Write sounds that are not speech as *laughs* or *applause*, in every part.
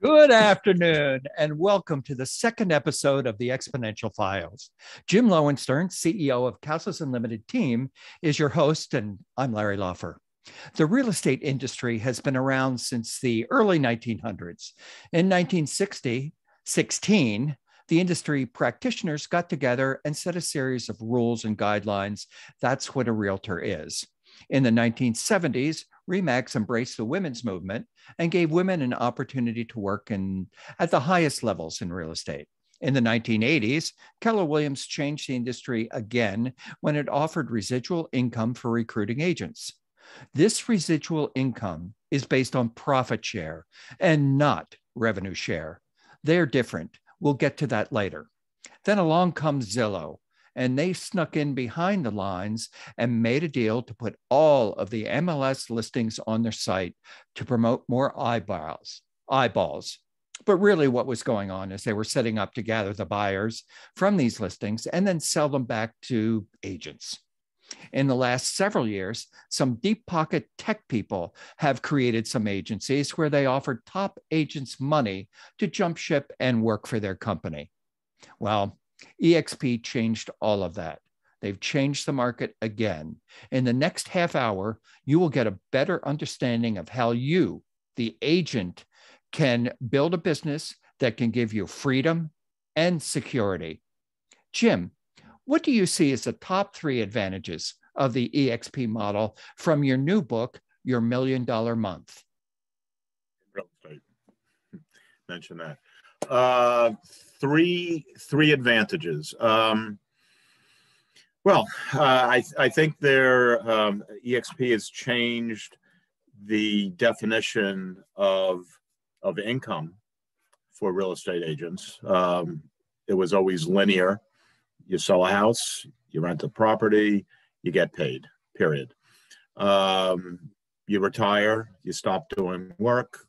Good afternoon, and welcome to the second episode of the Exponential Files. Jim Lowenstern, CEO of Castles Unlimited Team, is your host, and I'm Larry Lawfer. The real estate industry has been around since the early 1900s. In 1960, 16, the industry practitioners got together and set a series of rules and guidelines. That's what a realtor is. In the 1970s, REMAX embraced the women's movement and gave women an opportunity to work in, at the highest levels in real estate. In the 1980s, Keller Williams changed the industry again when it offered residual income for recruiting agents. This residual income is based on profit share and not revenue share. They're different. We'll get to that later. Then along comes Zillow, and they snuck in behind the lines and made a deal to put all of the MLS listings on their site to promote more eyeballs. Eyeballs. But really, what was going on is they were setting up to gather the buyers from these listings and then sell them back to agents. In the last several years, some deep pocket tech people have created some agencies where they offer top agents money to jump ship and work for their company. Well, EXP changed all of that. They've changed the market again. In the next half hour, you will get a better understanding of how you, the agent, can build a business that can give you freedom and security. Jim, what do you see as the top three advantages of the EXP model from your new book, Your Million Dollar Month? Real estate. *laughs* Mention that. Uh, three three advantages. Um, well, uh, I I think their um, EXP has changed the definition of of income for real estate agents. Um, it was always linear. You sell a house, you rent a property, you get paid. Period. Um, you retire, you stop doing work,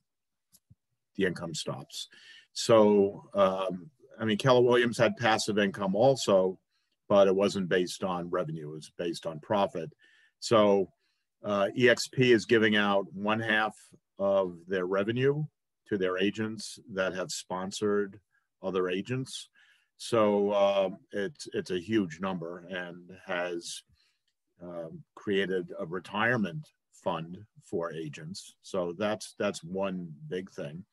the income stops. So um, I mean, Keller Williams had passive income also, but it wasn't based on revenue, it was based on profit. So uh, EXP is giving out one half of their revenue to their agents that have sponsored other agents. So uh, it's it's a huge number and has um, created a retirement fund for agents. So that's that's one big thing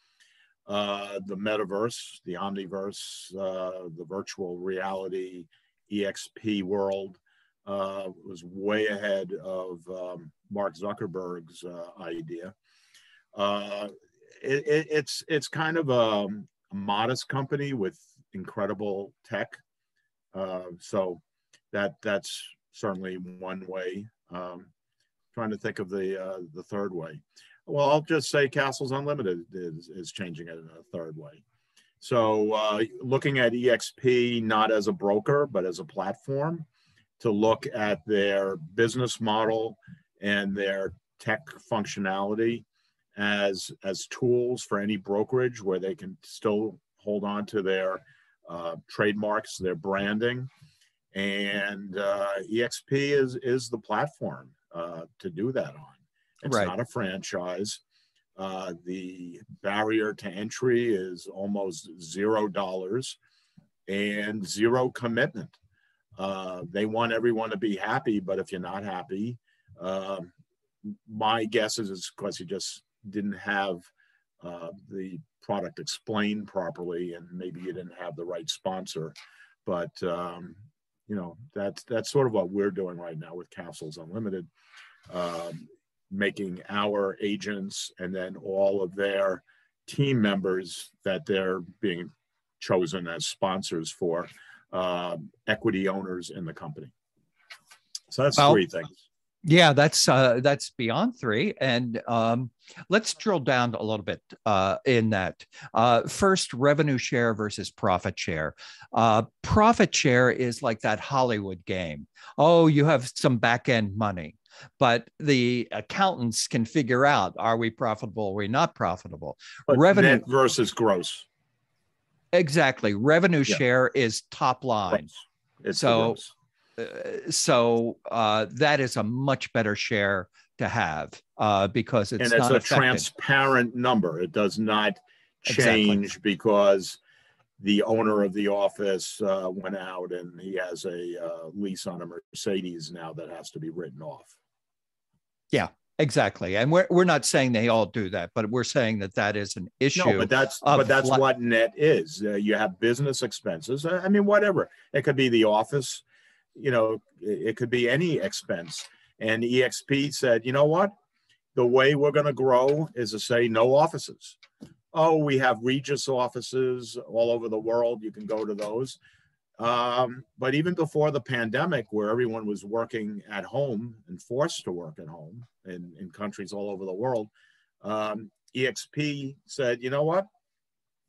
uh, the metaverse, the omniverse, uh, the virtual reality, EXP world uh, was way ahead of um, Mark Zuckerberg's uh, idea. Uh, it, it, it's it's kind of a, a, modest company with incredible tech, uh, so that that's certainly one way. Um, trying to think of the the third way. Well, I'll just say Castles Unlimited is, is changing it in a third way. So uh, looking at EXP not as a broker, but as a platform to look at their business model and their tech functionality as, as tools for any brokerage where they can still hold on to their uh, trademarks, their branding. And uh, EXP is, is the platform uh, to do that on. It's right. not a franchise. Uh, the barrier to entry is almost zero dollars and zero commitment. Uh, they want everyone to be happy, but if you're not happy, uh, my guess is because you just didn't have uh, the product explained properly, and maybe you didn't have the right sponsor. But um, you know that's that's sort of what we're doing right now with Castles Unlimited. Um, making our agents and then all of their team members that they're being chosen as sponsors for uh, equity owners in the company. So that's well, three things. Yeah, that's uh, that's beyond three, and um, let's drill down a little bit uh, in that. Uh, first, revenue share versus profit share. Uh, profit share is like that Hollywood game. Oh, you have some back end money but the accountants can figure out are we profitable are we not profitable but revenue versus gross Exactly. Revenue Yeah. share is top line. It's So- gross. So uh, that is a much better share to have uh, because it's and it's not a affected. transparent number. It does not Exactly. change because the owner of the office uh, went out and he has a uh, lease on a Mercedes now that has to be written off. Yeah, exactly. And we're, we're not saying they all do that, but we're saying that that is an issue. No, but that's but that's what net is. Uh, you have business expenses. I mean, whatever. It could be the office. You know, it, could be any expense. And EXP said, you know what? The way we're going to grow is to say no offices. Oh, we have Regus offices all over the world. You can go to those. Um, but even before the pandemic, where everyone was working at home and forced to work at home in, in countries all over the world, um, EXP said, you know what?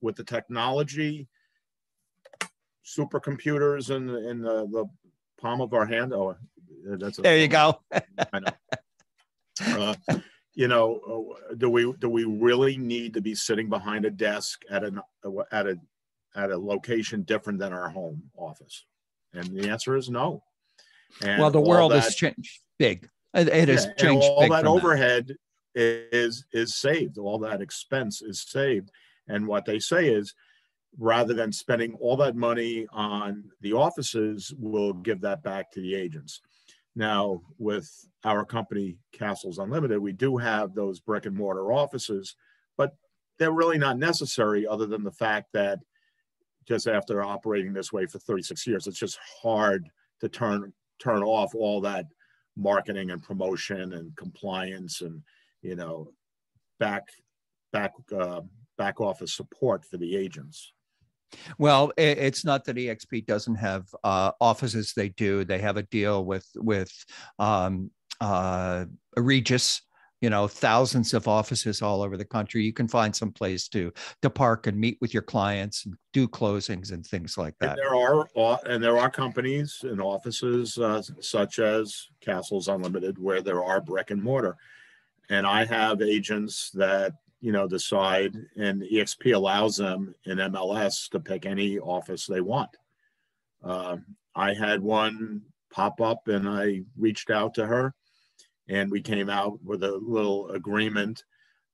With the technology, supercomputers the- in the, the palm of our hand. Oh, that's a, there you go. *laughs* I know. Uh, you know, uh, do we do we really need to be sitting behind a desk at an at a at a location different than our home office? And the answer is no. And well, the world that- has changed big. It, has yeah, changed all that overhead is is saved. All that expense is saved. And what they say is, rather than spending all that money on the offices, we'll give that back to the agents. Now, with our company, Castles Unlimited, we do have those brick and mortar offices, but they're really not necessary other than the fact that just after operating this way for 36 years, it's just hard to turn turn off all that marketing and promotion and compliance and you know back back uh, back office support for the agents Well, it's not that EXP doesn't have uh, offices. They do. They have a deal with with um, uh, Regus. You know, thousands of offices all over the country. You can find some place to to park and meet with your clients and do closings and things like that. and there are and there are companies and offices uh, such as castles unlimited where there are brick and mortar and i have agents that you know decide and exp allows them in mls to pick any office they want um, i had one pop up and i reached out to her and we came out with a little agreement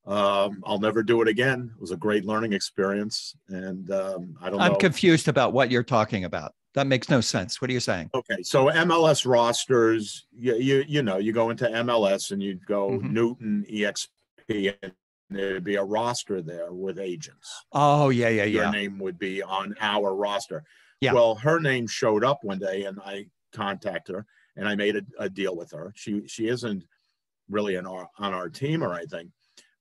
um, i'll never do it again it was a great learning experience and um, i don't I'm know confused about what you're talking about. That makes no sense. What are you saying? Okay, so MLS rosters, you, you, you know, you go into MLS and you'd go Mhm. Newton EXP and there'd be a roster there with agents. Oh yeah, yeah, Your yeah. name would be on our roster. Yeah. Well, her name showed up one day and I contacted her and I made a, a deal with her. She, she isn't really in our, on our team or anything,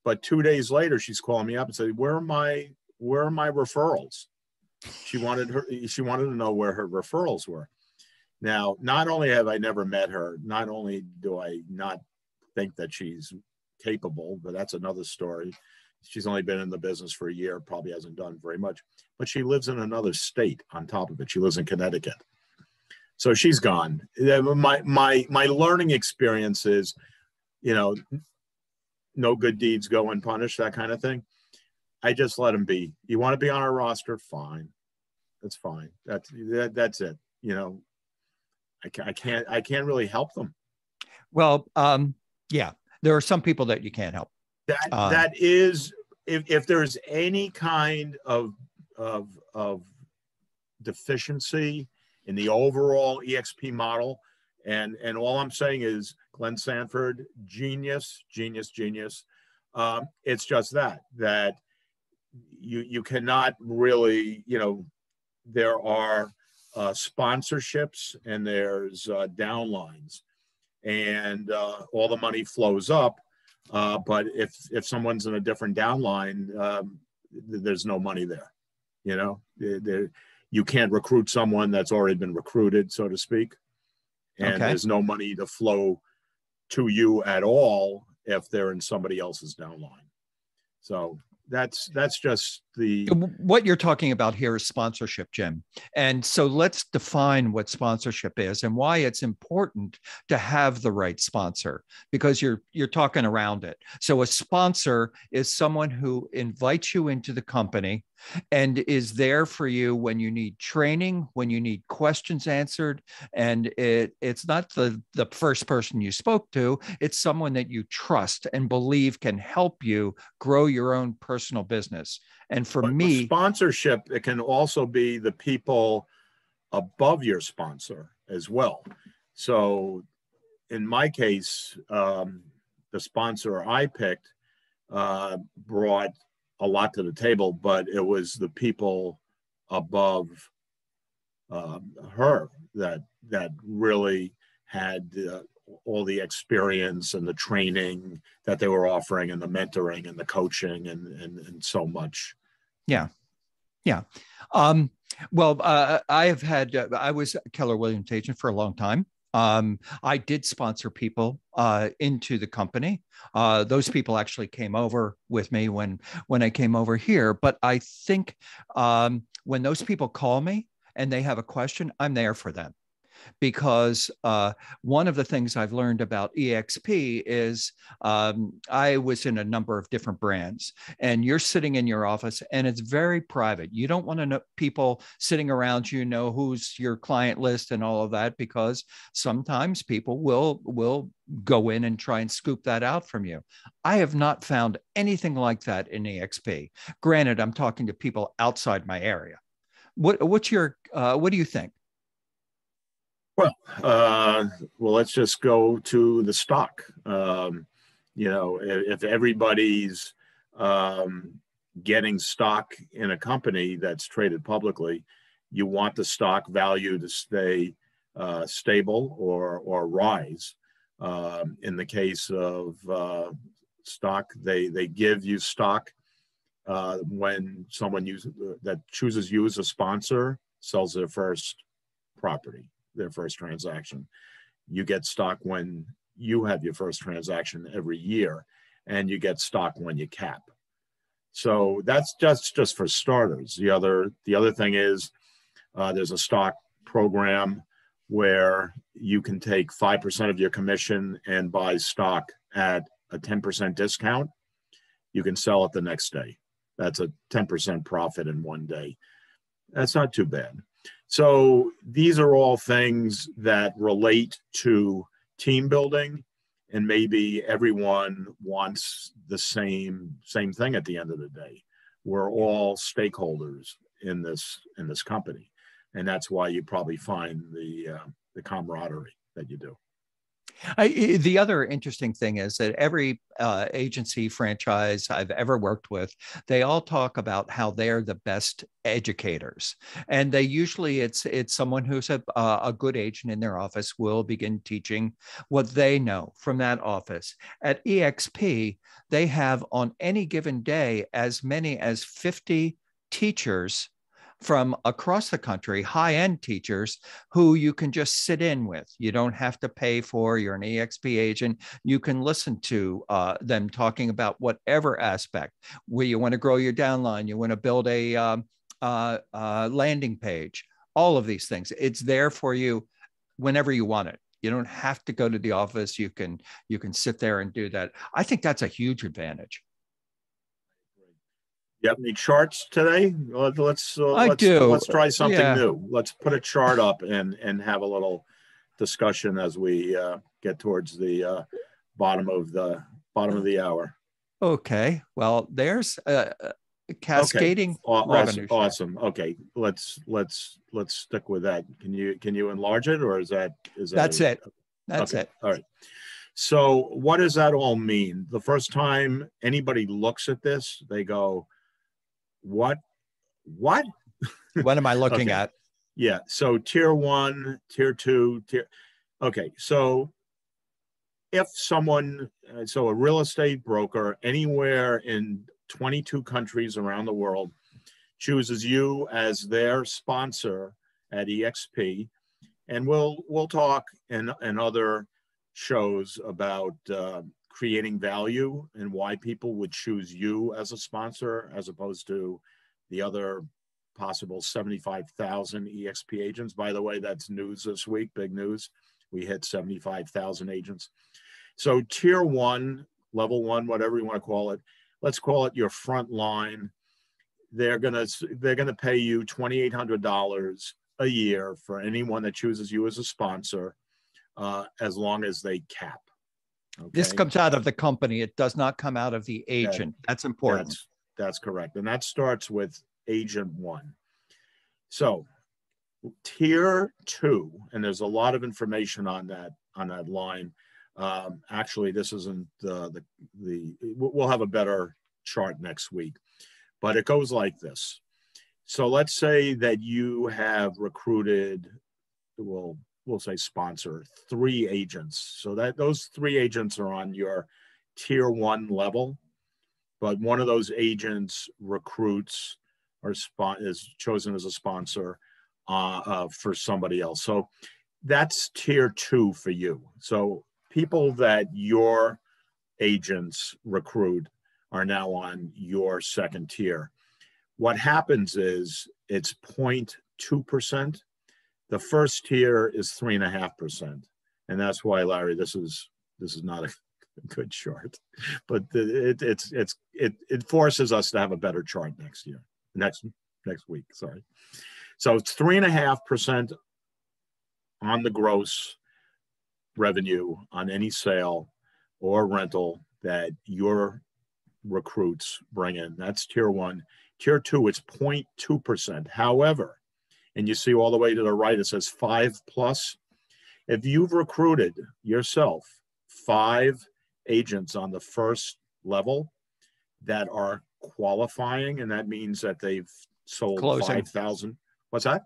but two days later, she's calling me up and said, where are my, where are my referrals? She wanted her, she wanted to know where her referrals were. Now, not only have I never met her, not only do I not think that she's capable, but that's another story. She's only been in the business for a year, probably hasn't done very much, but she lives in another state on top of it. She lives in Connecticut. So she's gone. My my my learning experience is, you know, no good deeds go unpunished, that kind of thing. I just let them be. You want to be on our roster? Fine. That's fine. That's that, that's it. You know, I, ca- I can't I can't really help them. Well, um, yeah, there are some people that you can't help. That Uh, that is if if there's any kind of of of deficiency in the overall EXP model, and and all I'm saying is Glenn Sanford, genius, genius, genius. Um, it's just that that you you cannot really you know there are uh, sponsorships and there's uh, downlines and uh, all the money flows up uh, but if if someone's in a different downline, um, th- there's no money there. You know, There- you can't recruit someone that's already been recruited, so to speak, and Okay. there's no money to flow to you at all if they're in somebody else's downline. So that's that's just the uh, what you're talking about here is sponsorship jim. And so let's define what sponsorship is and why it's important to have the right sponsor because you're you're talking around it. So a sponsor is someone who invites you into the company and is there for you when you need training when you need questions answered. And it it's not the the first person you spoke to. It's someone that you trust and believe can help you grow your own personal business and for but me sponsorship it can also be the people above your sponsor as well. So in my case um, the sponsor i picked uh, brought a lot to the table, but it was the people above um, her that that really had uh, all the experience and the training that they were offering and the mentoring and the coaching and and, and so much yeah yeah um, well uh, i have had uh, i was keller williams agent for a long time um, I did sponsor people uh, into the company. Uh, those people actually came over with me when when I came over here. But I think um, when those people call me and they have a question, I'm there for them because uh, one of the things I've learned about EXP is um, I was in a number of different brands, and you're sitting in your office and it's very private. You don't want to know people sitting around you know who's your client list and all of that because sometimes people will will go in and try and scoop that out from you. I have not found anything like that in EXP. Granted, I'm talking to people outside my area. What, what's your uh, what do you think? Well, uh, well, let's just go to the stock. Um, you know, if, if everybody's um, getting stock in a company that's traded publicly, you want the stock value to stay uh, stable or or rise. Um, in the case of uh, stock, they they give you stock uh, when someone uses that chooses you as a sponsor sells their first property their first transaction. You get stock when you have your first transaction every year, and you get stock when you cap. So that's just just for starters. The other the other thing is uh, there's a stock program where you can take five percent of your commission and buy stock at a ten percent discount. You can sell it the next day. That's a ten percent profit in one day. That's not too bad. So these are all things that relate to team building and maybe everyone wants the same same thing at the end of the day. We're all stakeholders in this in this company. And that's why you probably find the uh, the camaraderie that you do. I, the other interesting thing is that every uh, agency franchise I've ever worked with, they all talk about how they're the best educators, and they usually it's it's someone who's a, a good agent in their office will begin teaching what they know from that office. At EXP, they have on any given day as many as fifty teachers from across the country, high end teachers who you can just sit in with. You don't have to pay for, you're an EXP agent. You can listen to uh, them talking about whatever aspect where you want to grow your downline, you want to build a um, uh, uh, landing page, all of these things. It's there for you whenever you want it. You don't have to go to the office. You can you can sit there and do that. I think that's a huge advantage. You have any charts today? Let's uh, I let's, do. Let's try something Yeah. new. Let's put a chart up and and have a little discussion as we uh, get towards the uh, bottom of the bottom of the hour. Okay. Well, there's a, a cascading revenue. Awesome. awesome. Okay, let's let's let's stick with that. Can you can you enlarge it or is that is that That's it. That's Okay, it. All right. So what does that all mean? The first time anybody looks at this, they go, "What? What?" What am I *laughs* looking Okay. at? Yeah. So tier one, tier two, tier. Okay. So if someone, uh, so a real estate broker anywhere in 22 countries around the world chooses you as their sponsor at EXP, and we'll we'll talk in in other shows about uh, creating value and why people would choose you as a sponsor as opposed to the other possible 75,000 EXP agents. By the way, that's news this week, big news. We hit 75,000 agents. So tier one, level one, whatever you want to call it, let's call it your front line. They're gonna they're gonna pay you twenty eight hundred dollars a year for anyone that chooses you as a sponsor, uh, as long as they cap. Okay? This comes out of the company. It does not come out of the agent. That, that's important. That's, that's correct, and that starts with agent one. So tier two, and there's a lot of information on that on that line. Um, actually, this isn't the, the the we'll have a better chart next week, but it goes like this. So let's say that you have recruited, well, we'll say sponsor three agents. So that those three agents are on your tier one level, but one of those agents recruits or is chosen as a sponsor uh, uh, for somebody else. So that's tier two for you. So people that your agents recruit are now on your second tier. What happens is it's 0.2%. The first tier is 3.5%. And that's why, Larry, this is this is not a *laughs* good chart, but it, it's it's it it forces us to have a better chart next year, next next week. Sorry. So it's three and a half percent on the gross revenue on any sale or rental that your recruits bring in. That's tier one. Tier two, it's 0.2%. However, and you see all the way to the right, it says five plus. If you've recruited yourself five agents on the first level that are qualifying, and that means that they've sold closing. 5,000. What's that?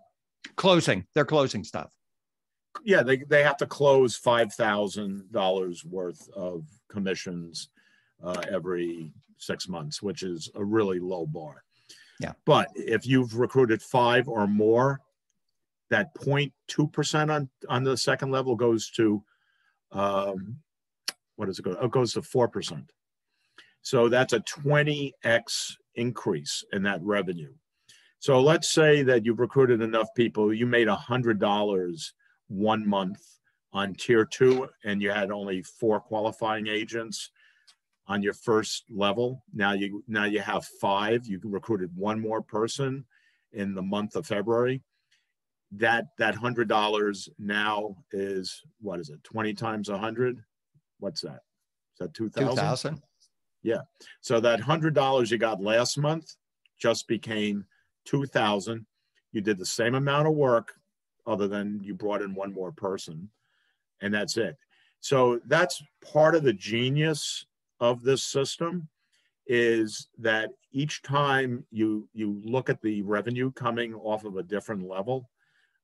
Closing. They're closing stuff. Yeah, they, they have to close $5,000 worth of commissions uh, every six months, which is a really low bar. Yeah. But if you've recruited five or more, that 0.2% on, on the second level goes to, um, what does it go? It goes to 4%. So that's a 20x increase in that revenue. So let's say that you've recruited enough people, you made $100 one month on tier two, and you had only four qualifying agents on your first level. Now you now you have five. You recruited one more person in the month of February. That that hundred dollars now is what is it? Twenty times a hundred. What's that? Is that two thousand? Two thousand. Yeah. So that hundred dollars you got last month just became two thousand. You did the same amount of work, other than you brought in one more person, and that's it. So that's part of the genius of this system is that each time you you look at the revenue coming off of a different level,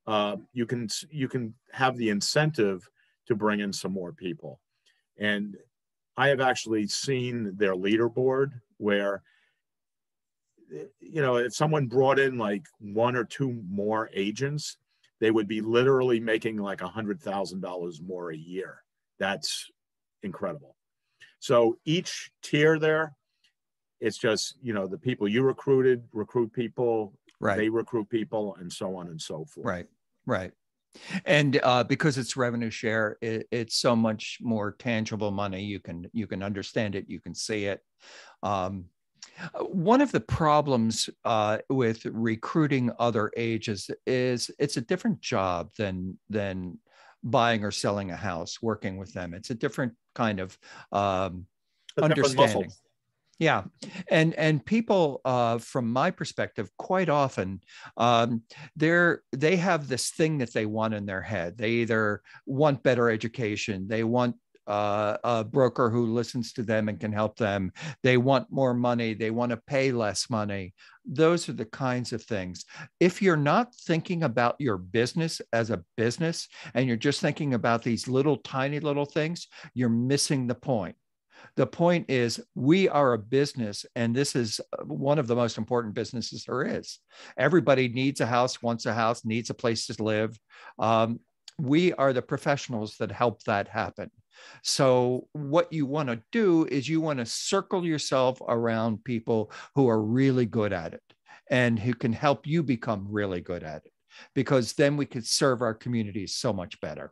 uh, you can you can have the incentive to bring in some more people. And I have actually seen their leaderboard where you know if someone brought in like one or two more agents, they would be literally making like a hundred thousand dollars more a year. That's incredible. So each tier there, it's just, you know, the people you recruited recruit people, right. they recruit people, and so on and so forth. Right, right. And uh, because it's revenue share, it, it's so much more tangible money. You can you can understand it, you can see it. Um, one of the problems uh, with recruiting other ages is it's a different job than than buying or selling a house, working with them. It's a different kind of um, understanding. Yeah, and and people, uh, from my perspective, quite often, um, they're they have this thing that they want in their head. They either want better education, they want uh, a broker who listens to them and can help them. They want more money. They want to pay less money. Those are the kinds of things. If you're not thinking about your business as a business and you're just thinking about these little tiny little things, you're missing the point. The point is, we are a business, and this is one of the most important businesses there is. Everybody needs a house, wants a house, needs a place to live. Um, we are the professionals that help that happen. So, what you want to do is you want to circle yourself around people who are really good at it. and who can help you become really good at it because then we could serve our communities so much better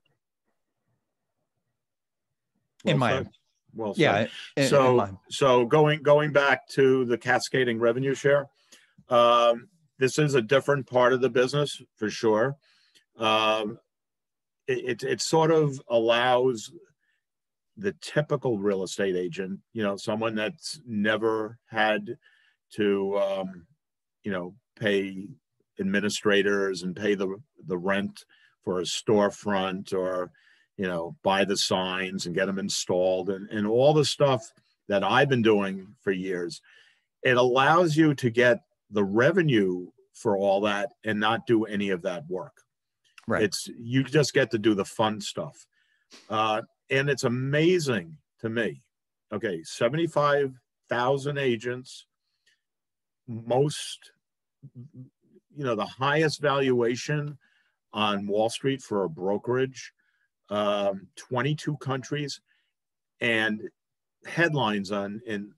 Well in my said. Well, yeah in- in so my- so going going back to the cascading revenue share um, this is a different part of the business for sure um, it, it, it sort of allows the typical real estate agent you know someone that's never had to um, you know pay administrators and pay the the rent for a storefront or you know, buy the signs and get them installed and, and all the stuff that I've been doing for years. It allows you to get the revenue for all that and not do any of that work. Right. It's you just get to do the fun stuff. Uh, and it's amazing to me. Okay, 75,000 agents, most, you know, the highest valuation on Wall Street for a brokerage um, 22 countries, and headlines on in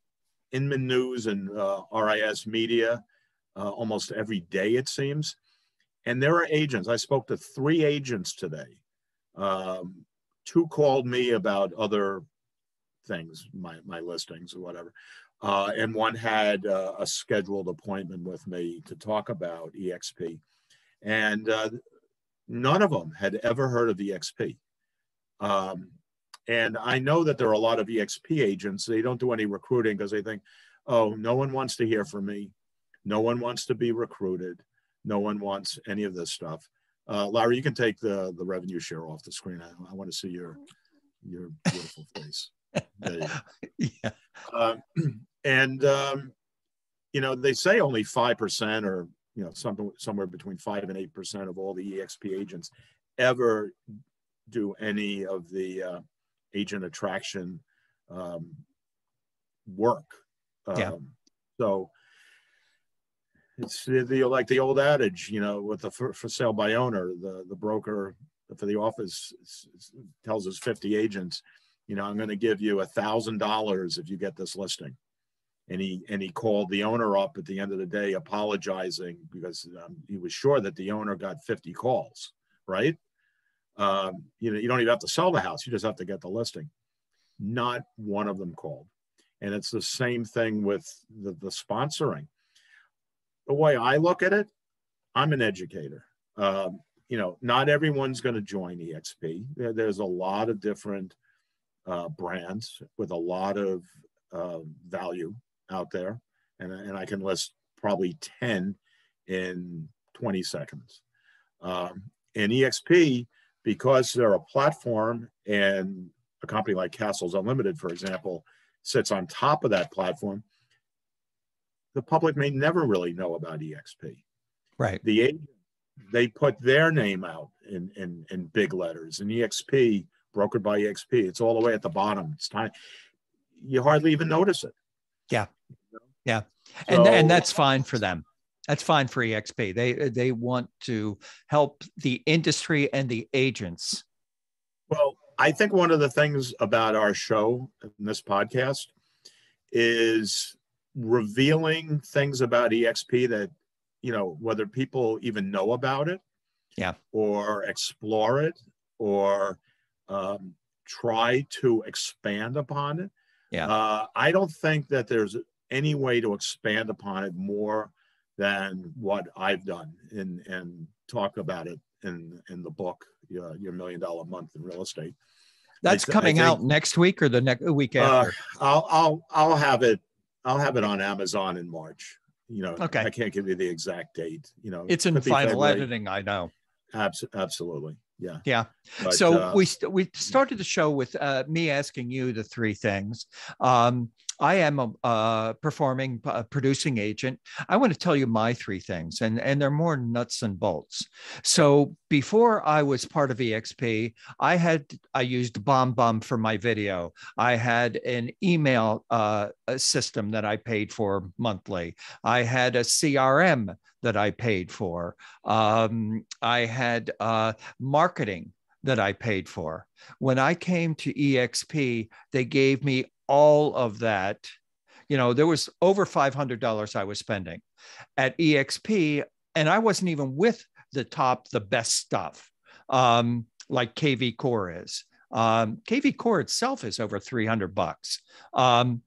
Inman News and uh, RISMedia uh, almost every day, it seems. And there are agents. I spoke to three agents today. Um, two called me about other things, my, my listings or whatever. Uh, and one had uh, a scheduled appointment with me to talk about EXP. And uh, none of them had ever heard of EXP. Um, and I know that there are a lot of EXP agents. They don't do any recruiting because they think, oh, no one wants to hear from me. No one wants to be recruited. No one wants any of this stuff. Uh, Larry, you can take the, the revenue share off the screen. I, I want to see your, your beautiful face. You *laughs* yeah Uh, *clears throat* and um, you know they say only five percent, or you know something somewhere between five and eight percent of all the EXP agents ever do any of the uh, agent attraction um, work. Um, Yeah. So it's the, the like the old adage, you know, with the for, for sale by owner, the the broker for the office tells his 50 agents, you know, I'm going to give you a thousand dollars if you get this listing. And he and he called the owner up at the end of the day, apologizing because um, he was sure that the owner got 50 calls. Right? Um, you know, you don't even have to sell the house; you just have to get the listing. Not one of them called, and it's the same thing with the, the sponsoring. The way I look at it, I'm an educator. Um, you know, not everyone's going to join EXP. There, there's a lot of different uh, brands with a lot of uh, value out there, and, and I can list probably 10 in 20 seconds. Um, and EXP, because they're a platform and a company like Castles Unlimited, for example, sits on top of that platform, the public may never really know about EXP right the agent, they put their name out in, in, in big letters and EXP brokered by EXP. It's all the way at the bottom. It's time. You hardly even notice it. Yeah. Yeah. And So- and that's fine for them that's fine for exp they they want to help the industry and the agents Well, I think one of the things about our show and this podcast is revealing things about EXP that, you know, whether people even know about it, Yeah. or explore it, or um, try to expand upon it. Yeah. Uh, I don't think that there's any way to expand upon it more than what I've done and and talk about it in in the book, your, your million dollar month in real estate. that's I coming think- out next week or the next week Uh, after I'll I'll I'll have it I'll have it on Amazon in March. You know, Okay. I can't give you the exact date. You know, it's in final February. editing i know Abs- absolutely, yeah. Yeah. But, so uh, we st- we started the show with uh, me asking you the three things. Um, I am a uh, performing uh, producing agent. I want to tell you my three things, and and they're more nuts and bolts. So before I was part of EXP, I had I used BombBomb for my video. I had an email uh, system that I paid for monthly. I had a CRM that I paid for. Um, I had uh, marketing that I paid for. When I came to EXP, they gave me all of that You know, there was over $500 I was spending at EXP, and I wasn't even with the top, the best stuff, um, like kvCORE is. Um, kvCORE itself is over 300 bucks. Um,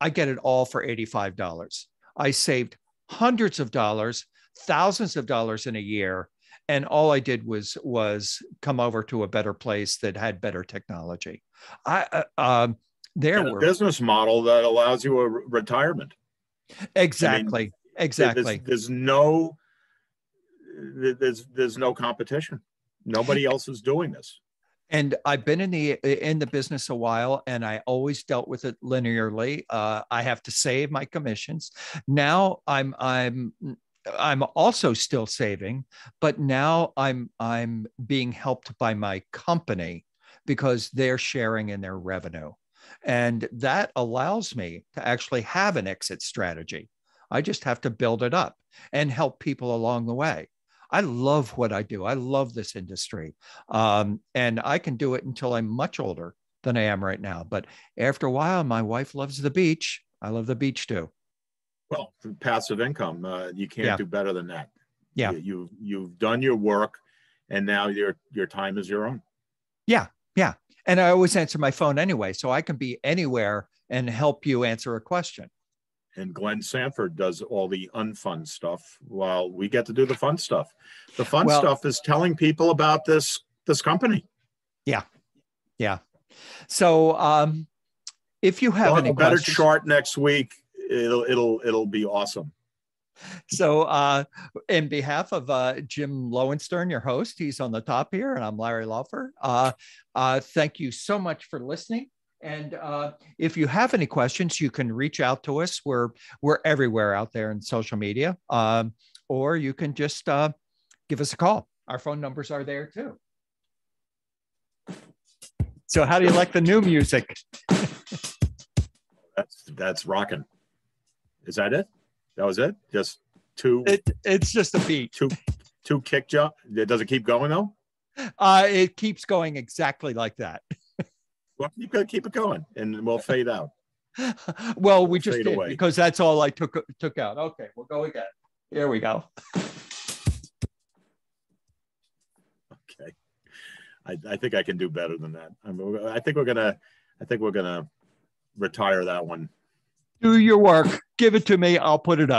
I get it all for $85. I saved hundreds of dollars, thousands of dollars in a year. And all I did was was come over to a better place that had better technology. I uh, um, there And a business model that allows you a re- retirement. exactly exactly There's, there's no there's there's no competition. Nobody else is doing this. and I've been in the in the business a while, and I always dealt with it linearly. Uh, I have to save my commissions. Now I'm I'm I'm also still saving, but now I'm I'm being helped by my company because they're sharing in their revenue, and that allows me to actually have an exit strategy. I just have to build it up and help people along the way. I love what I do. I love this industry. Um, and I can do it until I'm much older than I am right now. But after a while, my wife loves the beach. I love the beach too. Well, passive income, uh, you can't Yeah. do better than that. Yeah. You, you you've done your work, and now your your time is your own. And I always answer my phone anyway. So I can be anywhere and help you answer a question. And Glenn Sanford does all the unfun stuff, while we get to do the fun stuff. The fun Well- stuff is telling people about this this company. Yeah. Yeah. So um, if you have We'll any a better questions, chart next week. It'll it'll it'll be awesome. So uh, in behalf of uh, Jim Lowenstern, your host, he's on the top here, and I'm Larry Lawfer. Uh, uh, thank you so much for listening. And uh, if you have any questions, you can reach out to us. We're we're everywhere out there in social media, um, or you can just uh, give us a call. Our phone numbers are there too. So, how do you like the new music? That's that's rocking. Is that it? That was it? Just two It, it's just a beat. two two kick jump. Does it keep going though? Uh, it keeps going exactly like that. *laughs* Well, you gotta keep it going, and we'll fade out. *laughs* well, we just did away. because that's all I took took out. Okay, we'll go again. Here we go. *laughs* Okay. I, I think I can do better than that. I, mean, I think we're gonna I think we're gonna retire that one. Do your work. Give it to me. I'll put it up.